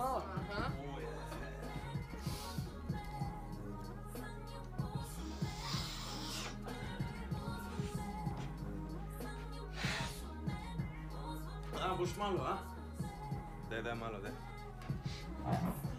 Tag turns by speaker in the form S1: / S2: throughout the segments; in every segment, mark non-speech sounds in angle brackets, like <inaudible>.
S1: them
S2: up.
S1: Ah, bush malo, ah.
S3: De, de, malo,
S1: de. <laughs>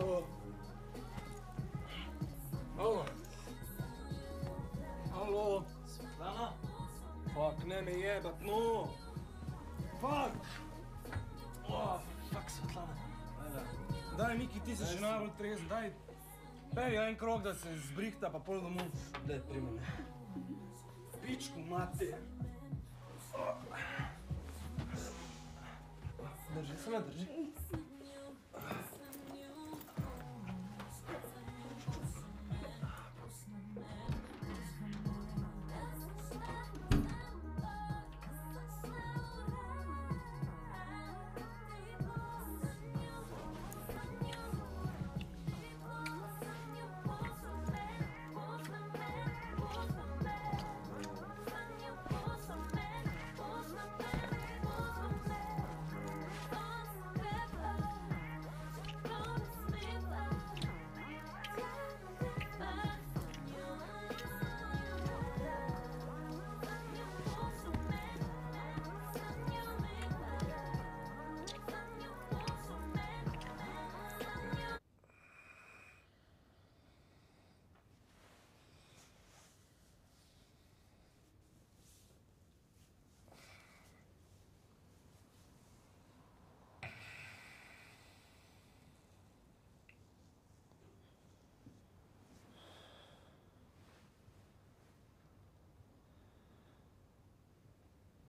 S1: Alo. Alo. Alo. Svetlana? Fuck, ne me jebat, no. Fuck. Oh, fuck, Svetlana. Daj, Miki, ti si že najbolj trezen, daj. Pej en krok, da se zbrihta, pa pol domov. Daj, primi me. Pičku, mate. Drži, samo drži.